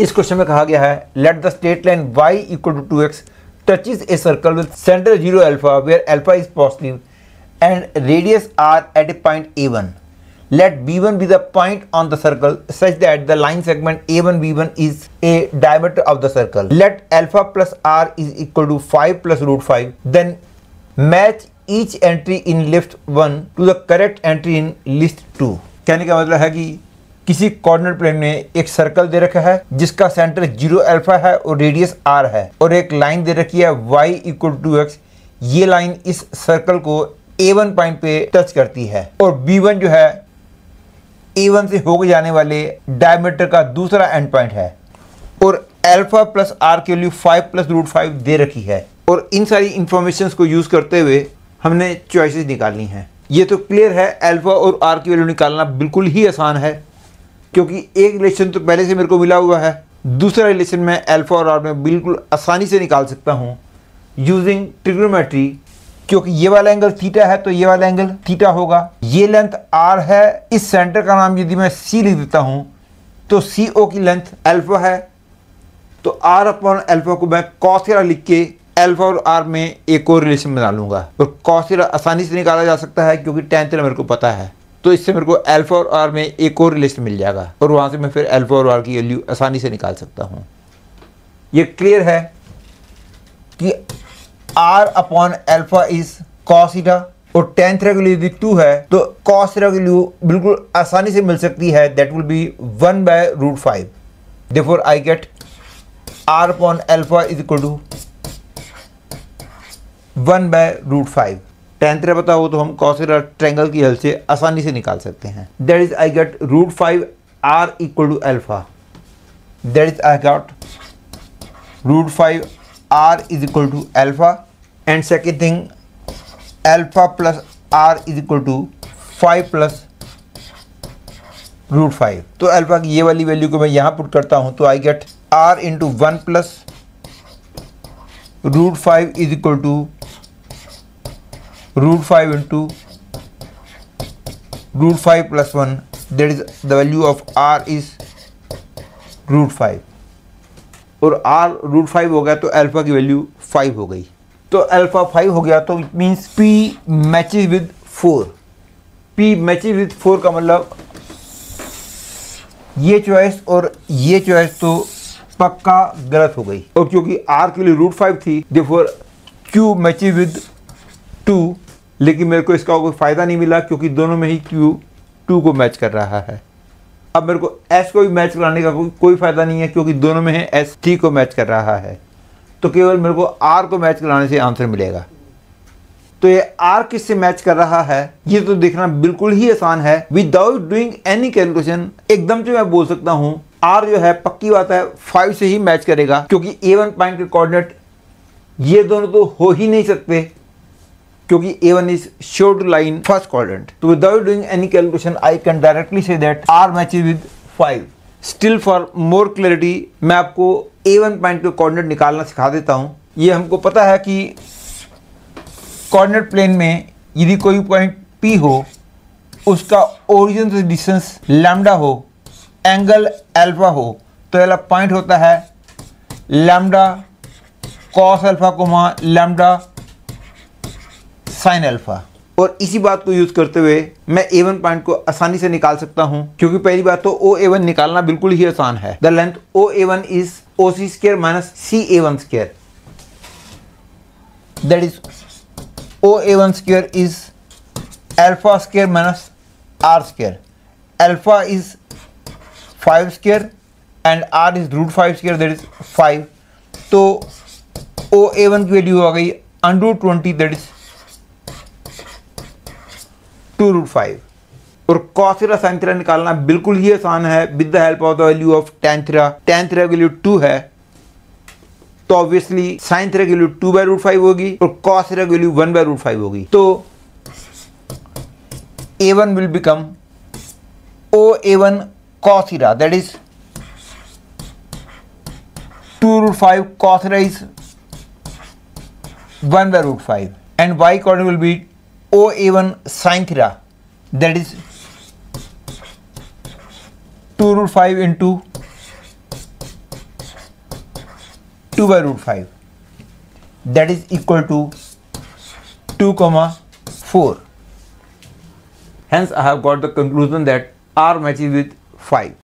इस क्वेश्चन में कहा गया है let the straight line Y equal to two X touch is a circle with centre zero alpha where alpha is positive and radius R at a point A one let B one be the point on the circle such that the line segment A one B one is a diameter of the circle let alpha plus R is equal to five plus root five then match each entry in list one to the correct entry in list two कहने का मतलब है कि किसी coordinate plane में एक circle दे रखा है, जिसका सेंटर ज़ीरो अल्फ़ा है और रेडियस आर है, और एक लाइन दे रखी है वाई इक्वल टू एक्स ये लाइन इस सर्कल को ए वन पॉइंट पे टच करती है और बी वन जो है ए वन से होकर जाने वाले डायमीटर का दूसरा एंड पॉइंट है। और अल्फ़ा प्लस आर के लिए फाइव प्लस रूट फाइव दे रखी है। और इन सारी इंफॉर्मेशन को यूज़ करते हुए हमने चॉइसेस निकालनी है। ये तो क्लियर है अल्फ़ा और आर की वैल्यू निकालना बिल्कुल ही आसान है। क्योंकि एक रिलेशन तो पहले से मेरे को मिला हुआ है, दूसरा रिलेशन मैं अल्फ़ा और आर में बिल्कुल आसानी से निकाल सकता हूँ यूजिंग ट्रिग्नोमेट्री क्योंकि ये वाला एंगल थीटा है तो ये वाला एंगल थीटा होगा। ये लेंथ आर है, इस सेंटर का नाम यदि मैं सी लिख देता हूँ तो सी ओ की लेंथ अल्फ़ा है तो आर अपॉन अल्फ़ा को मैं कॉसेरा लिख के एल्फा और आर में एक और रिलेशन बना लूँगा। और कॉसेरा आसानी से निकाला जा सकता है, क्योंकि टेंथ मेरे को पता है। तो इससे मेरे को एल्फा और आर में एक और लिस्ट मिल जाएगा और वहाँ से मैं फिर एल्फा और आर की वैल्यू आसानी से निकाल सकता हूँ। ये क्लियर है कि R upon alpha is cos theta और टेंथ वैल्यू यदि टू है तो कॉस वैल्यू बिल्कुल आसानी से मिल सकती है। That will be one by root five therefore I get R upon alpha is equal to one by root five tan theta पता हो तो हम कॉसेरा ट्रेंगल की हेल्प से आसानी से निकाल सकते हैं। That is I get root five R equal to alpha that is I got root five R is equal to alpha and second thing alpha plus R is equal to five plus root five तो alpha की ये वाली value को मैं यहाँ put करता हूँ तो I get R into one plus root five is equal to root 5 into root 5 plus 1 that is the value of r is root 5 और r रूट फाइव हो गया तो अल्फ़ा की वैल्यू फाइव हो गई। तो अल्फ़ा फाइव हो गया तो it means p matches with four p matches with four का मतलब ये चॉइस और ये चॉइस तो पक्का गलत हो गई। और क्योंकि r के लिए रूट फाइव थी देखो q मैचेज विद टू लेकिन मेरे को इसका कोई फ़ायदा नहीं मिला क्योंकि दोनों में ही क्यू टू को मैच कर रहा है। अब मेरे को एस को भी मैच कराने का कोई कोई फ़ायदा नहीं है क्योंकि दोनों में है एस टी को मैच कर रहा है। तो केवल मेरे को आर को मैच कराने से आंसर मिलेगा। तो ये आर किससे मैच कर रहा है? ये तो देखना बिल्कुल ही आसान है। विदाउट डूइंग एनी कैलकुलेशन एकदम से मैं बोल सकता हूँ आर जो है, पक्की बात है फाइव से ही मैच करेगा। क्योंकि ए वन पॉइंट के कोऑर्डिनेट ये दोनों तो हो ही नहीं सकते। क्योंकि A one is sure line first quadrant तो without doing any calculation I can directly say that R matches with five still for more clarity मैं आपको ए वन पॉइंट के कोऑर्डिनेट निकालना सिखा देता हूँ। ये हमको पता है कि कोऑर्डिनेट प्लेन में यदि कोई पॉइंट पी हो, उसका ओरिजिन से डिस्टेंस लैम्डा हो एंगल एल्फा हो तो पहला पॉइंट होता है lambda cos alpha comma lambda sine alpha और इसी बात को यूज़ करते हुए मैं ए वन पॉइंट को आसानी से निकाल सकता हूँ, क्योंकि पहली बात तो ओ ए वन निकालना बिल्कुल ही आसान है। The length O A one is O C square minus C A one square that is O A one square is alpha square minus R square alpha is five square and R is root five square that is five तो O A one की value आ गई under twenty that is two root five. और cos theta sine theta निकालना बिल्कुल ही आसान है। With the help of the value of tan theta tan theta value two है। तो obviously sine theta value two by root five होगी और कॉस थीटा की value one by root five होगी। तो A one will become O A one cos theta that is two root five cos theta is one by root five and Y coordinate will be OA1 sin theta that is 2 root 5 into 2 by root 5 that is equal to 2 comma 4 hence I have got the conclusion that R matches with 5